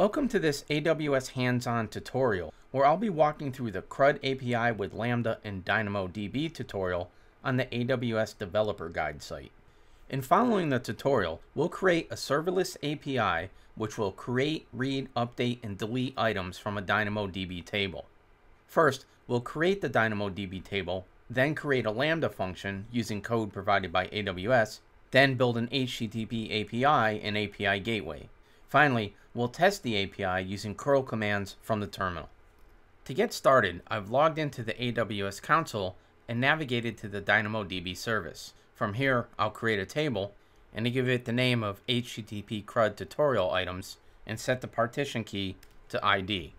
Welcome to this AWS hands-on tutorial where I'll be walking through the CRUD API with Lambda and DynamoDB tutorial on the AWS Developer Guide site. In following the tutorial, we'll create a serverless API which will create, read, update, and delete items from a DynamoDB table. First, we'll create the DynamoDB table, then create a Lambda function using code provided by AWS, then build an HTTP API and API gateway. Finally, we'll test the API using curl commands from the terminal. To get started, I've logged into the AWS console and navigated to the DynamoDB service. From here, I'll create a table and give it the name of HTTP CRUD tutorial items and set the partition key to ID.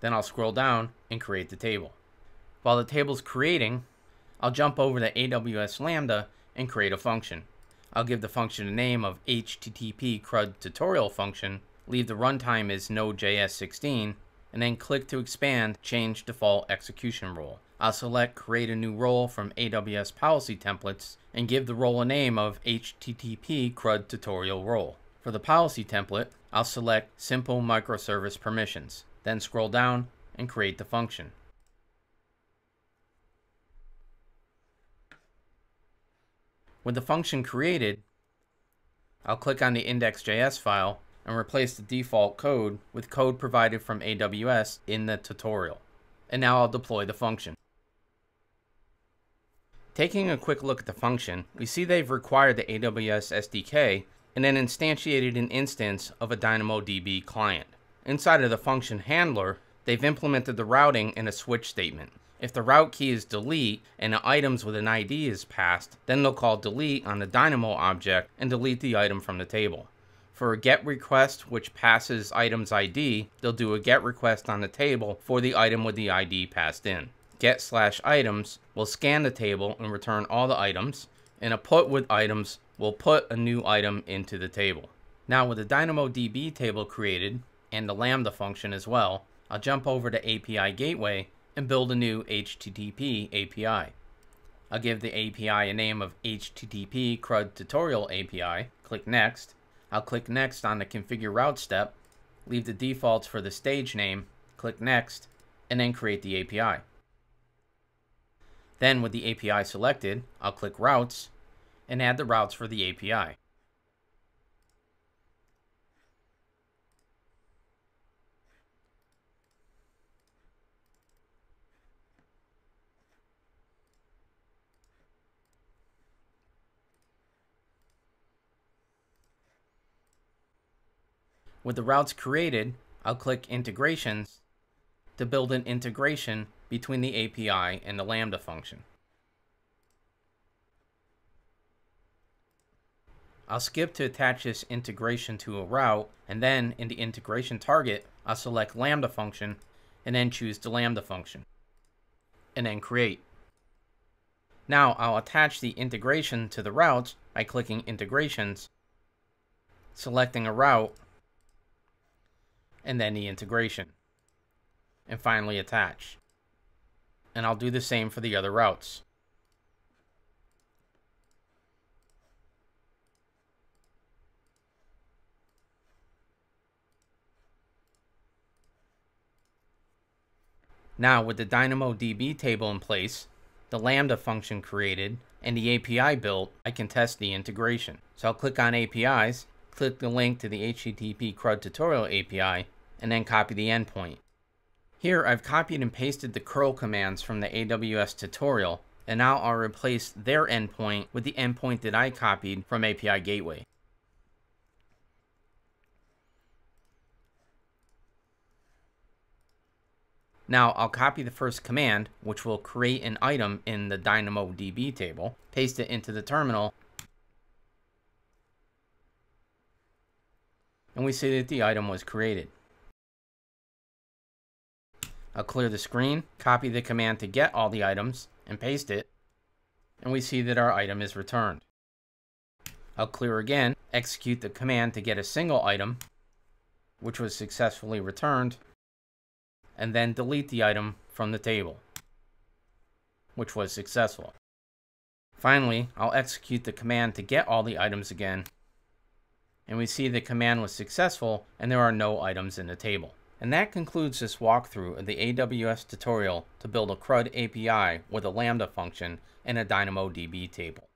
Then I'll scroll down and create the table. While the table's creating, I'll jump over to AWS Lambda and create a function. I'll give the function a name of HTTP CRUD tutorial function, leave the runtime as Node.js 16, and then click to expand change default execution role. I'll select create a new role from AWS policy templates and give the role a name of HTTP CRUD tutorial role. For the policy template, I'll select simple microservice permissions, then scroll down and create the function. With the function created, I'll click on the index.js file and replace the default code with code provided from AWS in the tutorial. And now I'll deploy the function. Taking a quick look at the function, we see they've required the AWS SDK and then instantiated an instance of a DynamoDB client. Inside of the function handler, they've implemented the routing in a switch statement. If the route key is delete and the items with an ID is passed, then they'll call delete on the Dynamo object and delete the item from the table. For a GET request which passes item's ID, they'll do a GET request on the table for the item with the ID passed in. GET slash items will scan the table and return all the items, and a put with items will put a new item into the table. Now with the DynamoDB table created, and the Lambda function as well, I'll jump over to API Gateway and build a new HTTP API. I'll give the API a name of HTTP CRUD Tutorial API, click Next. I'll click Next on the Configure Route step, leave the defaults for the stage name, click Next, and then create the API. Then with the API selected, I'll click Routes and add the routes for the API. With the routes created, I'll click Integrations to build an integration between the API and the Lambda function. I'll skip to attach this integration to a route, and then in the integration target, I'll select Lambda function, and then choose the Lambda function, and then create. Now I'll attach the integration to the routes by clicking Integrations, selecting a route, and then the integration. And finally attach. And I'll do the same for the other routes. Now with the DynamoDB table in place, the Lambda function created, and the API built, I can test the integration. So I'll click on APIs, click the link to the HTTP CRUD tutorial API, and then copy the endpoint. Here I've copied and pasted the curl commands from the AWS tutorial, and now I'll replace their endpoint with the endpoint that I copied from API Gateway. Now I'll copy the first command, which will create an item in the DynamoDB table, paste it into the terminal, and we see that the item was created. I'll clear the screen, copy the command to get all the items, and paste it, and we see that our item is returned. I'll clear again, execute the command to get a single item, which was successfully returned, and then delete the item from the table, which was successful. Finally, I'll execute the command to get all the items again, and we see the command was successful and there are no items in the table. And that concludes this walkthrough of the AWS tutorial to build a CRUD API with a Lambda function and a DynamoDB table.